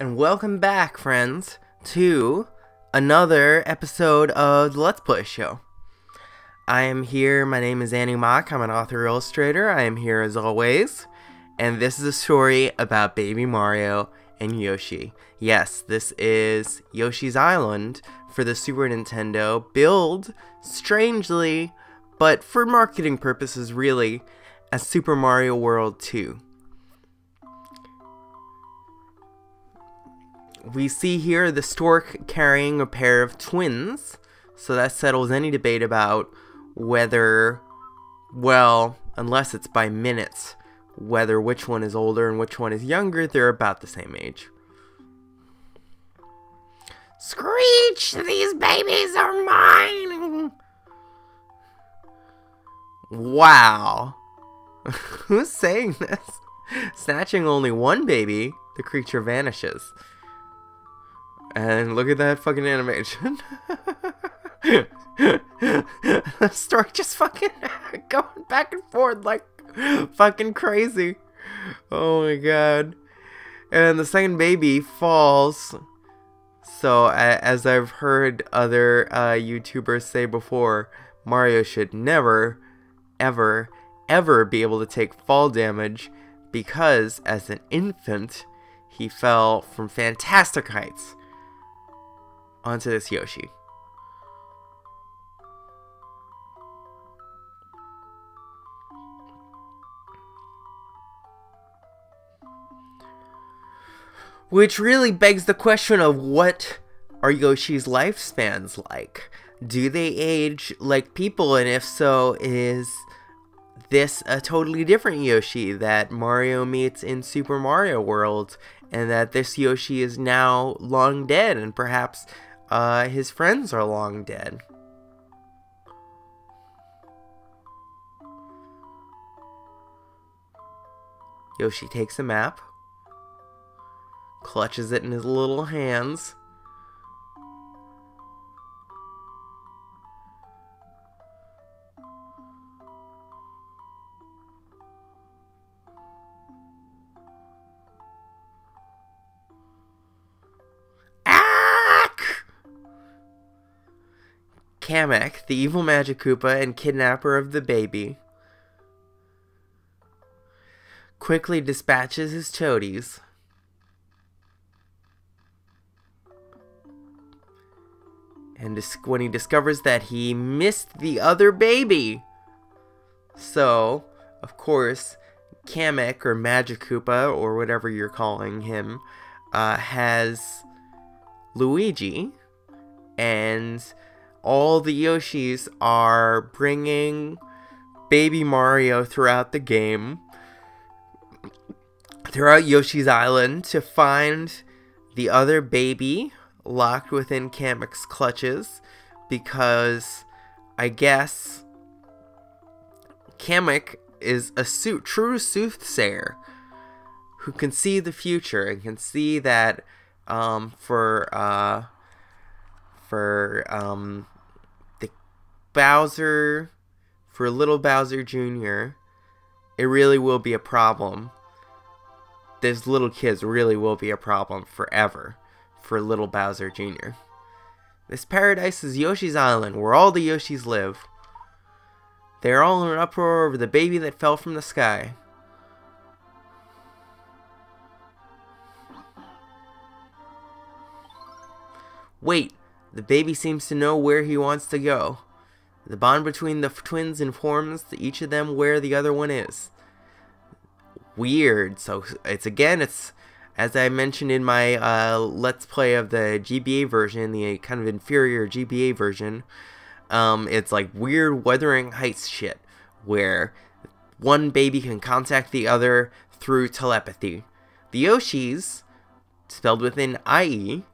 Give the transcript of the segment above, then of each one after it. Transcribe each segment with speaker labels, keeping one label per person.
Speaker 1: and welcome back, friends, to another episode of the Let's Play Show. I am here, my name is Annie Mok, I'm an author illustrator, I am here as always, and this is a story about Baby Mario and Yoshi. Yes, this is Yoshi's Island for the Super Nintendo, billed, strangely, but for marketing purposes really, as Super Mario World 2. We see here the stork carrying a pair of twins, so that settles any debate about whether, well, unless it's by minutes, whether which one is older and which one is younger, they're about the same age. Screech! These babies are mine! Wow. Who's saying this? Snatching only one baby, the creature vanishes. And look at that fucking animation. the stork just fucking going back and forth like fucking crazy. Oh my god. And the second baby falls. So, as I've heard other uh, YouTubers say before, Mario should never, ever, ever be able to take fall damage because, as an infant, he fell from fantastic heights onto this Yoshi. Which really begs the question of what are Yoshi's lifespans like? Do they age like people? And if so, is this a totally different Yoshi that Mario meets in Super Mario World? And that this Yoshi is now long dead and perhaps uh, his friends are long dead. Yoshi takes a map, clutches it in his little hands. Kamek, the evil Magic Koopa and kidnapper of the baby, quickly dispatches his toadies. And when he discovers that he missed the other baby. So, of course, Kamek or Magic Koopa or whatever you're calling him uh, has Luigi and all the Yoshis are bringing Baby Mario throughout the game, throughout Yoshi's Island, to find the other baby locked within Kamek's clutches because I guess Kamek is a true soothsayer who can see the future and can see that um, for uh, for um, Bowser, for little Bowser Jr., it really will be a problem. This little kids really will be a problem forever for little Bowser Jr. This paradise is Yoshi's Island, where all the Yoshis live. They are all in an uproar over the baby that fell from the sky. Wait, the baby seems to know where he wants to go. The bond between the twins informs each of them where the other one is. Weird. So it's again, it's as I mentioned in my uh, let's play of the GBA version, the kind of inferior GBA version. Um, it's like weird Wuthering Heights shit where one baby can contact the other through telepathy. The Yoshis, spelled with an IE,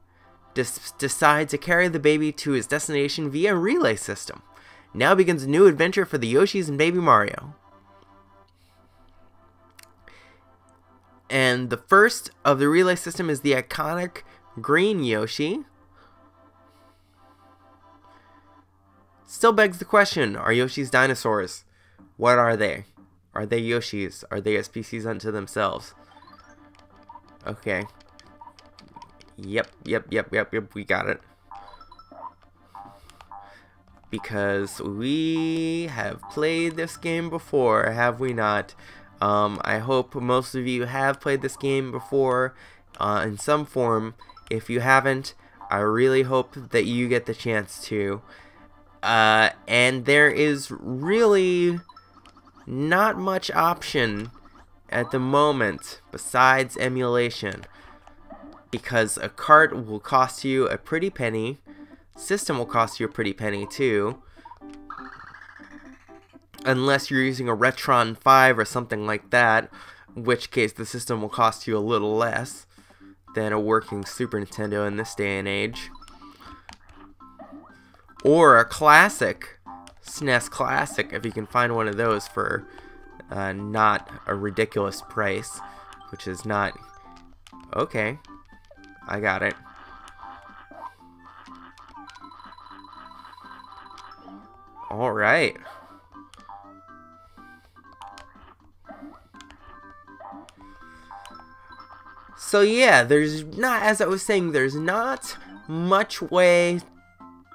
Speaker 1: decide to carry the baby to his destination via relay system. Now begins a new adventure for the Yoshis and Baby Mario. And the first of the relay system is the iconic green Yoshi. Still begs the question, are Yoshis dinosaurs? What are they? Are they Yoshis? Are they a species unto themselves? Okay. Yep, yep, yep, yep, yep, we got it. Because we have played this game before, have we not? Um, I hope most of you have played this game before uh, in some form. If you haven't, I really hope that you get the chance to. Uh, and there is really not much option at the moment besides emulation because a cart will cost you a pretty penny system will cost you a pretty penny too unless you're using a Retron 5 or something like that in which case the system will cost you a little less than a working Super Nintendo in this day and age or a classic SNES Classic if you can find one of those for uh, not a ridiculous price, which is not... Okay, I got it. Alright. So yeah, there's not, as I was saying, there's not much way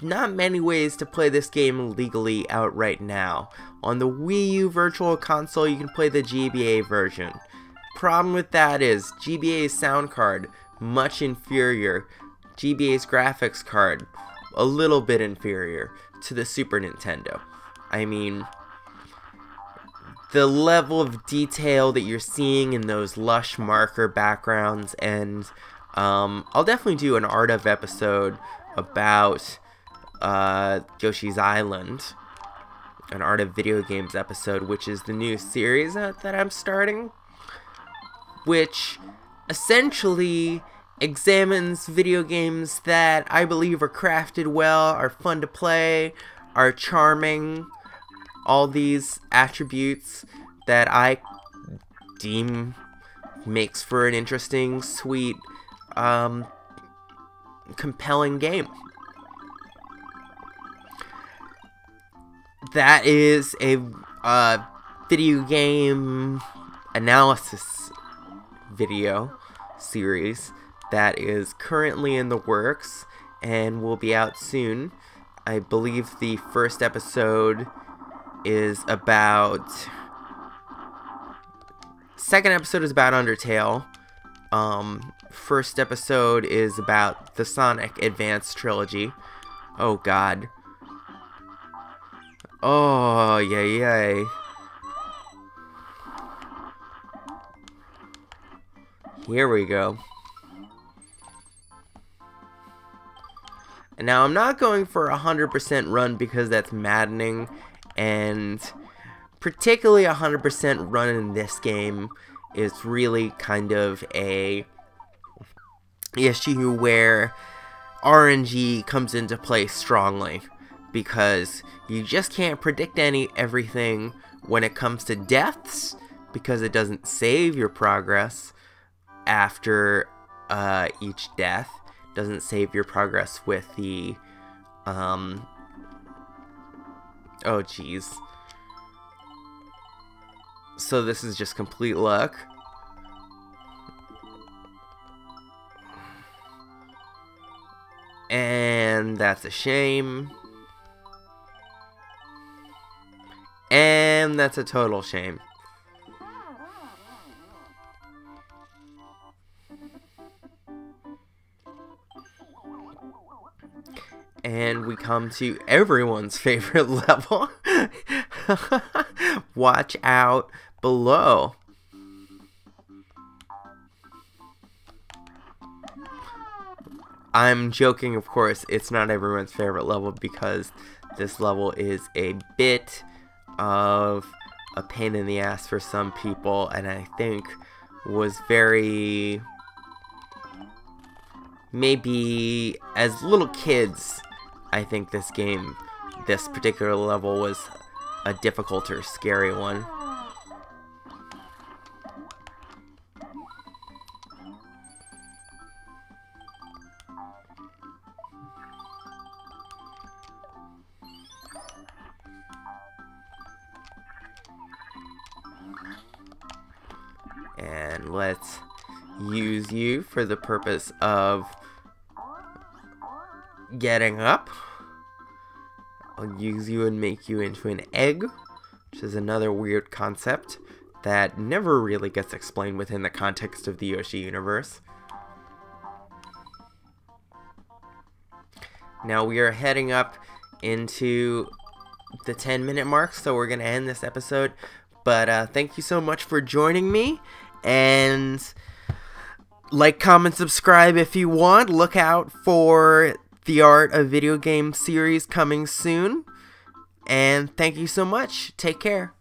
Speaker 1: not many ways to play this game legally out right now. On the Wii U Virtual Console, you can play the GBA version. Problem with that is, GBA's sound card, much inferior. GBA's graphics card, a little bit inferior to the Super Nintendo. I mean, the level of detail that you're seeing in those lush marker backgrounds and um, I'll definitely do an art of episode about uh, Yoshi's Island, an Art of Video Games episode, which is the new series that, that I'm starting, which essentially examines video games that I believe are crafted well, are fun to play, are charming, all these attributes that I deem makes for an interesting, sweet, um, compelling game. that is a uh, video game analysis video series that is currently in the works and will be out soon. I believe the first episode is about. Second episode is about Undertale. Um, first episode is about the Sonic Advance trilogy. Oh god. Oh, yay, yay. Here we go. And now I'm not going for a 100% run because that's maddening and particularly a 100% run in this game is really kind of a issue where RNG comes into play strongly because you just can't predict any everything when it comes to deaths because it doesn't save your progress after uh, each death doesn't save your progress with the um oh geez. So this is just complete luck. And that's a shame. And that's a total shame. And we come to everyone's favorite level. Watch out below. I'm joking, of course, it's not everyone's favorite level because this level is a bit of a pain in the ass for some people and I think was very maybe as little kids I think this game this particular level was a difficult or scary one. And let's use you for the purpose of getting up. I'll use you and make you into an egg, which is another weird concept that never really gets explained within the context of the Yoshi universe. Now we are heading up into the 10 minute mark, so we're going to end this episode. But uh, thank you so much for joining me, and like, comment, subscribe if you want. Look out for the Art of Video Game series coming soon. And thank you so much. Take care.